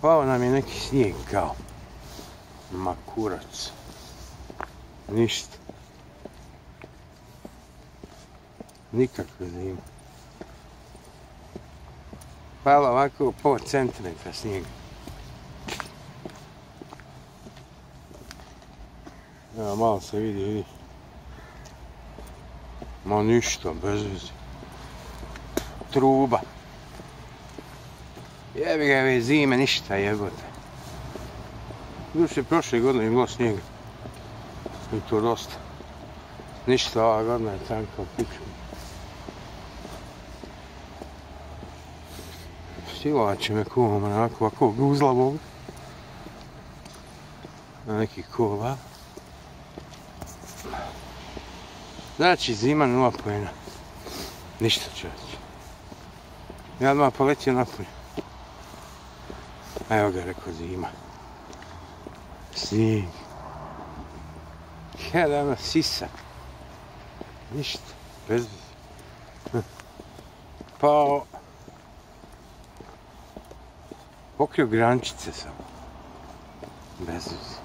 Pao nam je neki snijeg kao. Ma kurac. Ništa. Nikakve zime. Pala ovako po centimetra snijega. Evo malo se vidi, vidi. Ma ništa, bez veze. Truba. Jebi ga ove zime, ništa jebote. Duše, prošle godine je bilo snijega. I to dosta. Ništa, ova godina je tanka u piču. Stilovat će me kuvom, onako, ovako guzlavog. Na neki kola. Znači, zima nula pojena. Ništa čovječe. Ja odmah poletio napolje. Evo ga, rekao zima. Snijeg. Ja sisa. Ništa. Bez. Hm. Pao. Pokrio grančice samo. Bez veze.